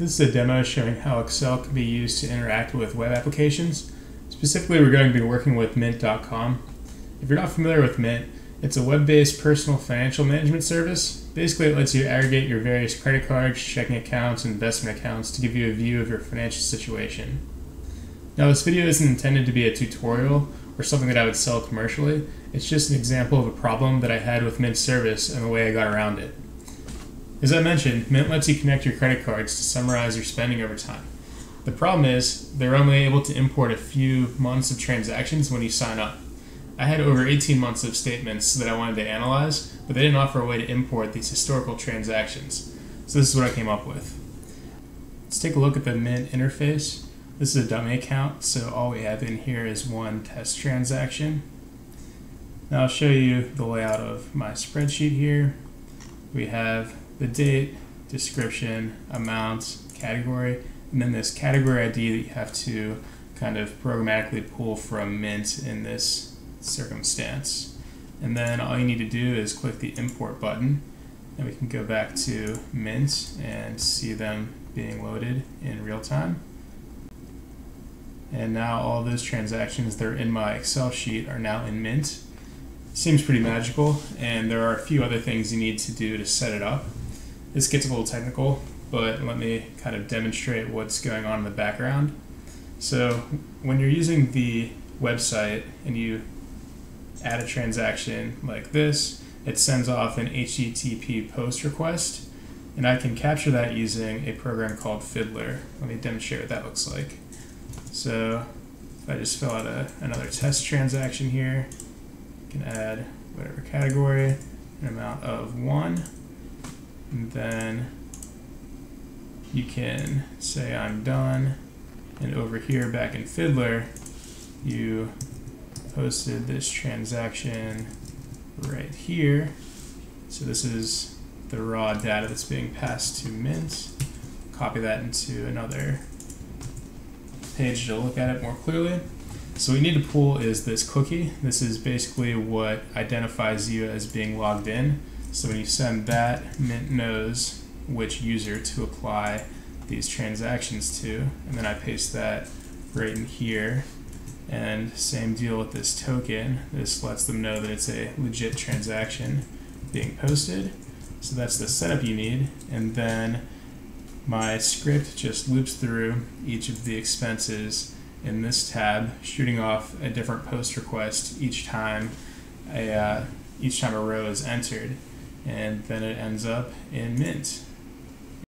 This is a demo showing how Excel can be used to interact with web applications. Specifically, we're going to be working with Mint.com. If you're not familiar with Mint, it's a web-based personal financial management service. Basically, it lets you aggregate your various credit cards, checking accounts, and investment accounts to give you a view of your financial situation. Now, this video isn't intended to be a tutorial or something that I would sell commercially. It's just an example of a problem that I had with Mint service and the way I got around it. As I mentioned, Mint lets you connect your credit cards to summarize your spending over time. The problem is, they're only able to import a few months of transactions when you sign up. I had over 18 months of statements that I wanted to analyze, but they didn't offer a way to import these historical transactions. So this is what I came up with. Let's take a look at the Mint interface. This is a dummy account, so all we have in here is one test transaction. Now I'll show you the layout of my spreadsheet here. We have the date, description, amount, category, and then this category ID that you have to kind of programmatically pull from Mint in this circumstance. And then all you need to do is click the import button and we can go back to Mint and see them being loaded in real time. And now all those transactions that are in my Excel sheet are now in Mint. Seems pretty magical, and there are a few other things you need to do to set it up. This gets a little technical, but let me kind of demonstrate what's going on in the background. So when you're using the website and you add a transaction like this, it sends off an HTTP post request, and I can capture that using a program called Fiddler. Let me demonstrate what that looks like. So if I just fill out a, another test transaction here, I can add whatever category, an amount of one, and then you can say I'm done. And over here back in Fiddler, you posted this transaction right here. So this is the raw data that's being passed to Mint. Copy that into another page to look at it more clearly. So what we need to pull is this cookie. This is basically what identifies you as being logged in. So when you send that, Mint knows which user to apply these transactions to. And then I paste that right in here. And same deal with this token. This lets them know that it's a legit transaction being posted. So that's the setup you need. And then my script just loops through each of the expenses in this tab, shooting off a different post request each time a uh, each time a row is entered, and then it ends up in Mint.